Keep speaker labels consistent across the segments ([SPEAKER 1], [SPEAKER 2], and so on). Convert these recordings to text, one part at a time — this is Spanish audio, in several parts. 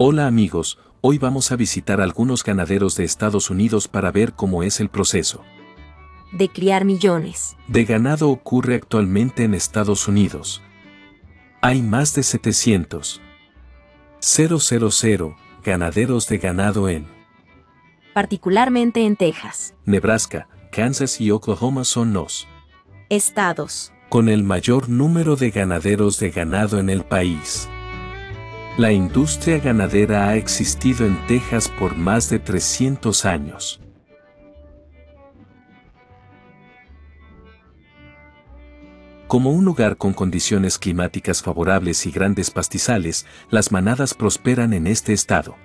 [SPEAKER 1] Hola amigos, hoy vamos a visitar algunos ganaderos de Estados Unidos para ver cómo es el proceso.
[SPEAKER 2] De criar millones.
[SPEAKER 1] De ganado ocurre actualmente en Estados Unidos. Hay más de 700. 000 ganaderos de ganado en
[SPEAKER 2] Particularmente en Texas.
[SPEAKER 1] Nebraska, Kansas y Oklahoma son los
[SPEAKER 2] Estados.
[SPEAKER 1] con el mayor número de ganaderos de ganado en el país. La industria ganadera ha existido en Texas por más de 300 años. Como un lugar con condiciones climáticas favorables y grandes pastizales, las manadas prosperan en este estado.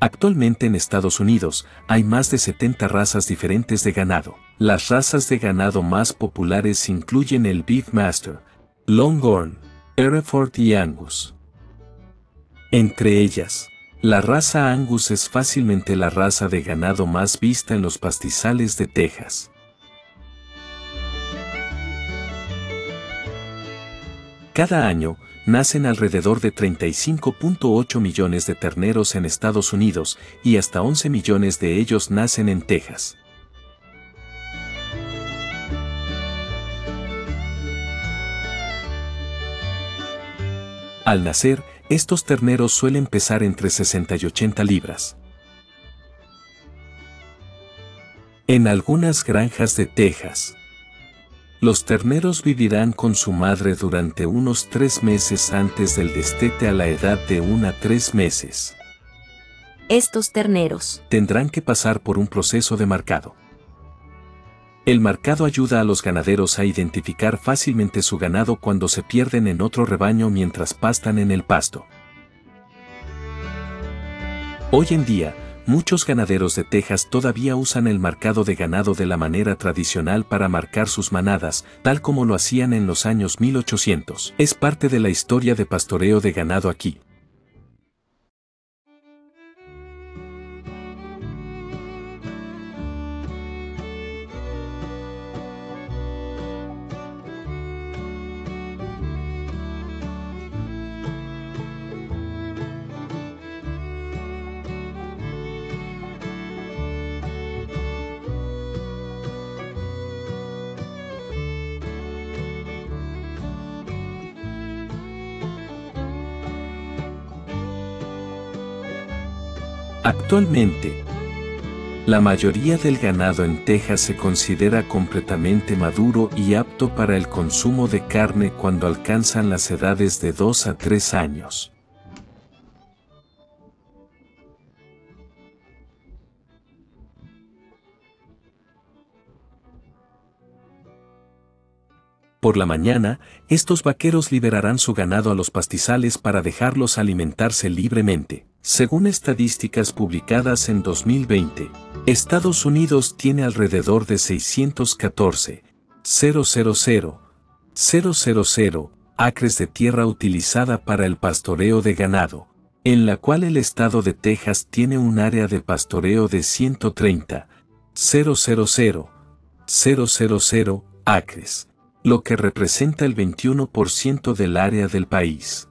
[SPEAKER 1] Actualmente en Estados Unidos hay más de 70 razas diferentes de ganado. Las razas de ganado más populares incluyen el Beefmaster, Longhorn, Hereford y Angus. Entre ellas, la raza Angus es fácilmente la raza de ganado más vista en los pastizales de Texas. Cada año, nacen alrededor de 35.8 millones de terneros en Estados Unidos y hasta 11 millones de ellos nacen en Texas. Al nacer, estos terneros suelen pesar entre 60 y 80 libras. En algunas granjas de Texas, los terneros vivirán con su madre durante unos tres meses antes del destete a la edad de una a tres meses.
[SPEAKER 2] Estos terneros.
[SPEAKER 1] Tendrán que pasar por un proceso de marcado. El marcado ayuda a los ganaderos a identificar fácilmente su ganado cuando se pierden en otro rebaño mientras pastan en el pasto. Hoy en día, muchos ganaderos de Texas todavía usan el marcado de ganado de la manera tradicional para marcar sus manadas, tal como lo hacían en los años 1800. Es parte de la historia de pastoreo de ganado aquí. Actualmente, la mayoría del ganado en Texas se considera completamente maduro y apto para el consumo de carne cuando alcanzan las edades de 2 a 3 años. Por la mañana, estos vaqueros liberarán su ganado a los pastizales para dejarlos alimentarse libremente. Según estadísticas publicadas en 2020, Estados Unidos tiene alrededor de 614 000 acres de tierra utilizada para el pastoreo de ganado, en la cual el estado de Texas tiene un área de pastoreo de 130 000 acres lo que representa el 21% del área del país.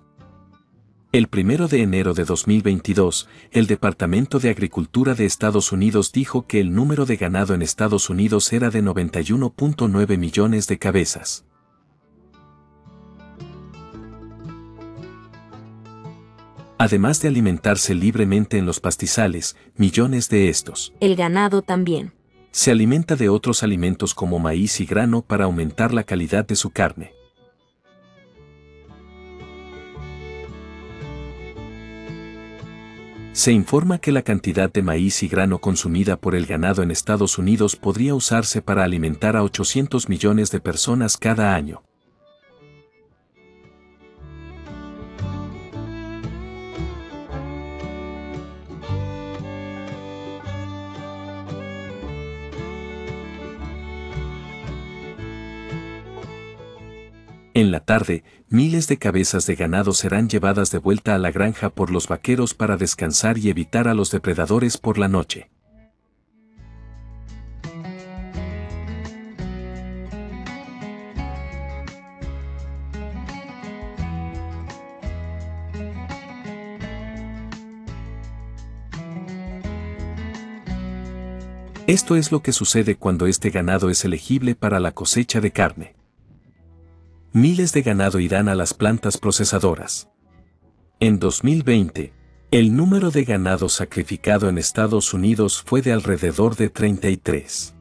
[SPEAKER 1] El 1 de enero de 2022, el Departamento de Agricultura de Estados Unidos dijo que el número de ganado en Estados Unidos era de 91.9 millones de cabezas. Además de alimentarse libremente en los pastizales, millones de estos.
[SPEAKER 2] El ganado también
[SPEAKER 1] se alimenta de otros alimentos como maíz y grano para aumentar la calidad de su carne. Se informa que la cantidad de maíz y grano consumida por el ganado en Estados Unidos podría usarse para alimentar a 800 millones de personas cada año. En la tarde, miles de cabezas de ganado serán llevadas de vuelta a la granja por los vaqueros para descansar y evitar a los depredadores por la noche. Esto es lo que sucede cuando este ganado es elegible para la cosecha de carne. Miles de ganado irán a las plantas procesadoras. En 2020, el número de ganado sacrificado en Estados Unidos fue de alrededor de 33.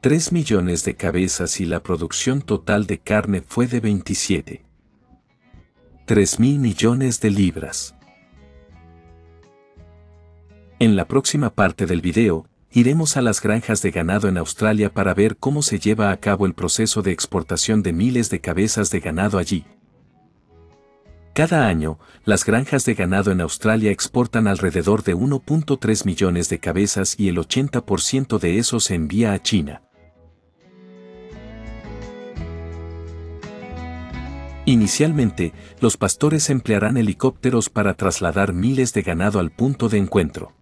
[SPEAKER 1] 3 millones de cabezas y la producción total de carne fue de 27. 3 mil millones de libras. En la próxima parte del video, iremos a las granjas de ganado en Australia para ver cómo se lleva a cabo el proceso de exportación de miles de cabezas de ganado allí. Cada año, las granjas de ganado en Australia exportan alrededor de 1.3 millones de cabezas y el 80% de eso se envía a China. Inicialmente, los pastores emplearán helicópteros para trasladar miles de ganado al punto de encuentro.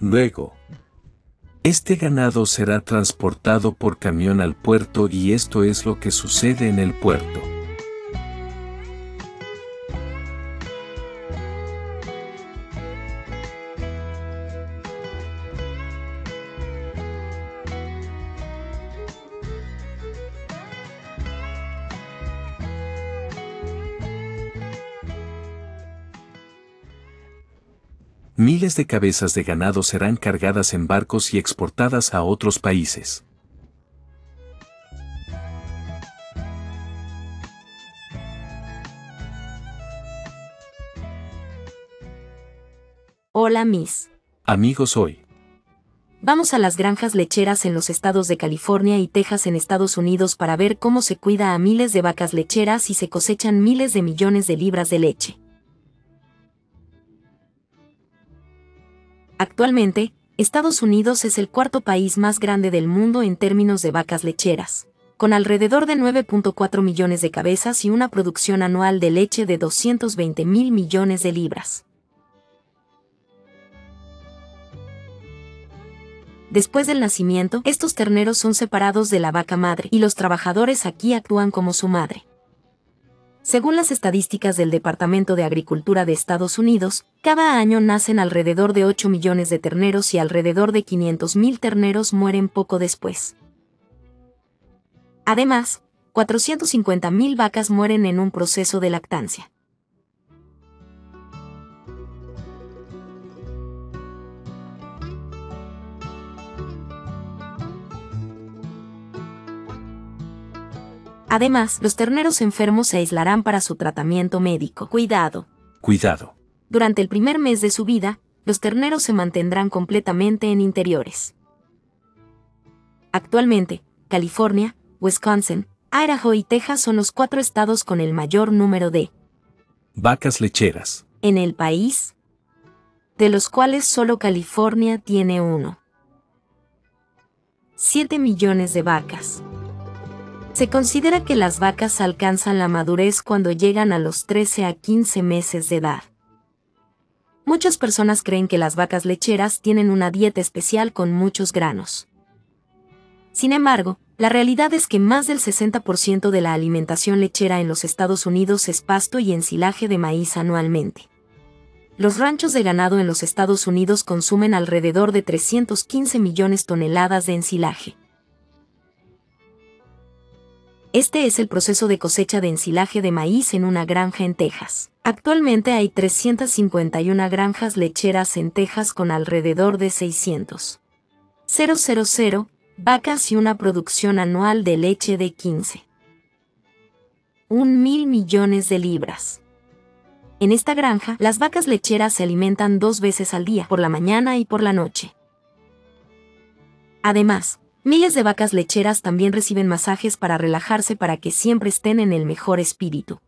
[SPEAKER 1] Luego, este ganado será transportado por camión al puerto y esto es lo que sucede en el puerto. Miles de cabezas de ganado serán cargadas en barcos y exportadas a otros países.
[SPEAKER 2] Hola Miss.
[SPEAKER 1] Amigos hoy.
[SPEAKER 2] Vamos a las granjas lecheras en los estados de California y Texas en Estados Unidos para ver cómo se cuida a miles de vacas lecheras y se cosechan miles de millones de libras de leche. Actualmente, Estados Unidos es el cuarto país más grande del mundo en términos de vacas lecheras, con alrededor de 9.4 millones de cabezas y una producción anual de leche de 220 mil millones de libras. Después del nacimiento, estos terneros son separados de la vaca madre y los trabajadores aquí actúan como su madre. Según las estadísticas del Departamento de Agricultura de Estados Unidos, cada año nacen alrededor de 8 millones de terneros y alrededor de 500.000 terneros mueren poco después. Además, 450.000 vacas mueren en un proceso de lactancia. Además, los terneros enfermos se aislarán para su tratamiento médico. Cuidado.
[SPEAKER 1] Cuidado.
[SPEAKER 2] Durante el primer mes de su vida, los terneros se mantendrán completamente en interiores. Actualmente, California, Wisconsin, Idaho y Texas son los cuatro estados con el mayor número de
[SPEAKER 1] vacas lecheras
[SPEAKER 2] en el país, de los cuales solo California tiene uno. 7 millones de vacas. Se considera que las vacas alcanzan la madurez cuando llegan a los 13 a 15 meses de edad. Muchas personas creen que las vacas lecheras tienen una dieta especial con muchos granos. Sin embargo, la realidad es que más del 60% de la alimentación lechera en los Estados Unidos es pasto y ensilaje de maíz anualmente. Los ranchos de ganado en los Estados Unidos consumen alrededor de 315 millones toneladas de ensilaje. Este es el proceso de cosecha de ensilaje de maíz en una granja en Texas. Actualmente hay 351 granjas lecheras en Texas con alrededor de 600. 000 vacas y una producción anual de leche de 15. Un mil millones de libras. En esta granja, las vacas lecheras se alimentan dos veces al día, por la mañana y por la noche. Además, Miles de vacas lecheras también reciben masajes para relajarse para que siempre estén en el mejor espíritu.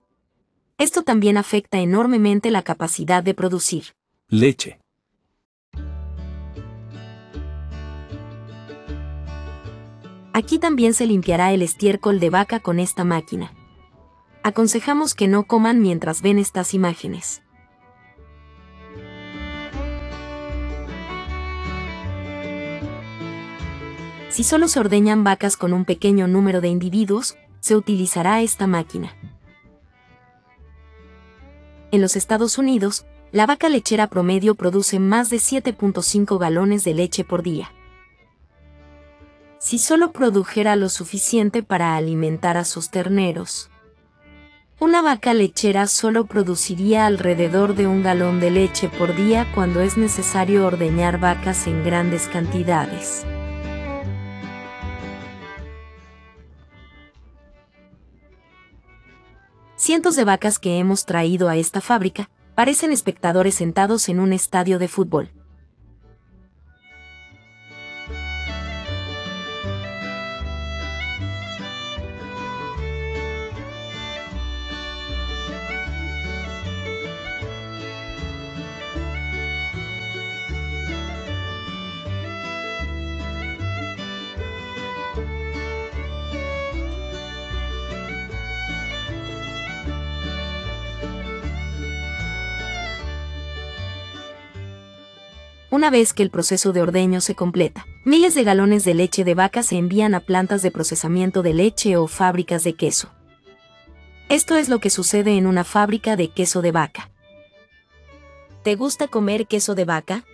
[SPEAKER 2] Esto también afecta enormemente la capacidad de producir
[SPEAKER 1] leche.
[SPEAKER 2] Aquí también se limpiará el estiércol de vaca con esta máquina. aconsejamos que no coman mientras ven estas imágenes. Si solo se ordeñan vacas con un pequeño número de individuos, se utilizará esta máquina. En los Estados Unidos, la vaca lechera promedio produce más de 7.5 galones de leche por día. Si solo produjera lo suficiente para alimentar a sus terneros, una vaca lechera solo produciría alrededor de un galón de leche por día cuando es necesario ordeñar vacas en grandes cantidades. Cientos de vacas que hemos traído a esta fábrica parecen espectadores sentados en un estadio de fútbol. Una vez que el proceso de ordeño se completa, miles de galones de leche de vaca se envían a plantas de procesamiento de leche o fábricas de queso. Esto es lo que sucede en una fábrica de queso de vaca. ¿Te gusta comer queso de vaca?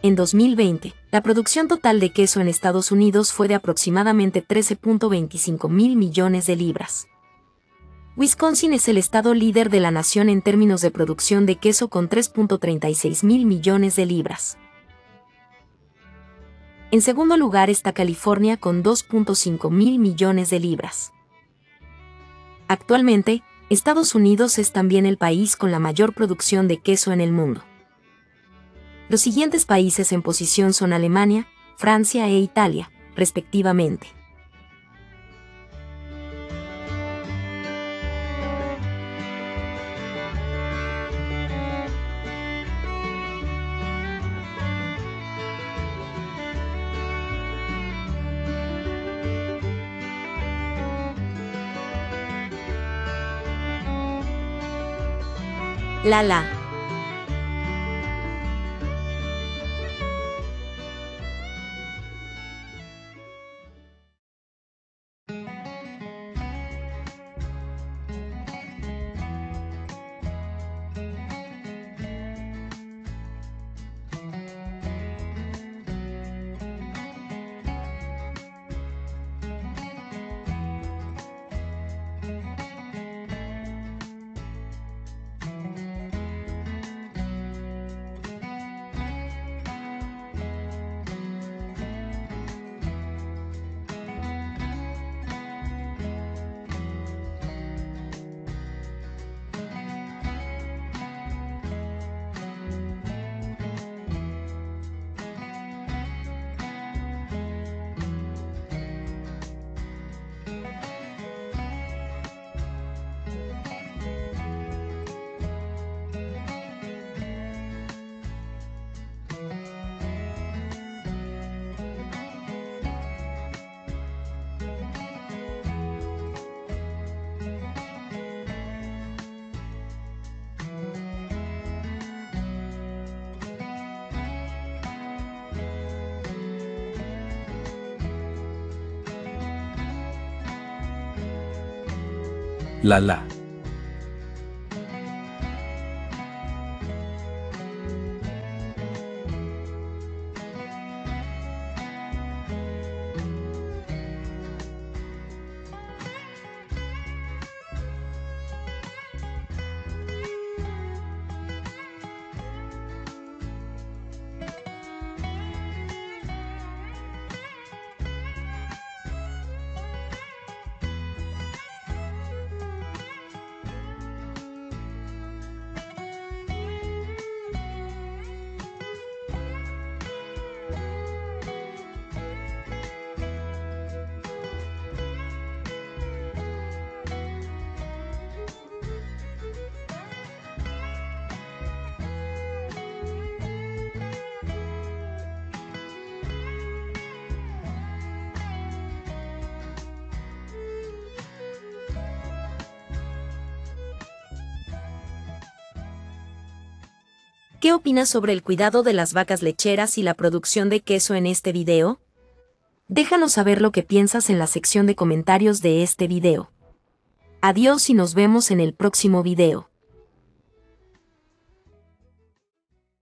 [SPEAKER 2] En 2020, la producción total de queso en Estados Unidos fue de aproximadamente 13.25 mil millones de libras. Wisconsin es el estado líder de la nación en términos de producción de queso con 3.36 mil millones de libras. En segundo lugar está California con 2.5 mil millones de libras. Actualmente, Estados Unidos es también el país con la mayor producción de queso en el mundo. Los siguientes países en posición son Alemania, Francia e Italia, respectivamente. Lala.
[SPEAKER 1] La la.
[SPEAKER 2] ¿Qué opinas sobre el cuidado de las vacas lecheras y la producción de queso en este video? Déjanos saber lo que piensas en la sección de comentarios de este video. Adiós y nos vemos en el próximo video.